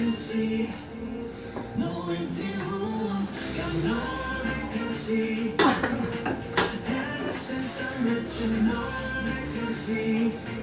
vacancy. No empty rooms, got no they can see Ever since I met you, no one can see.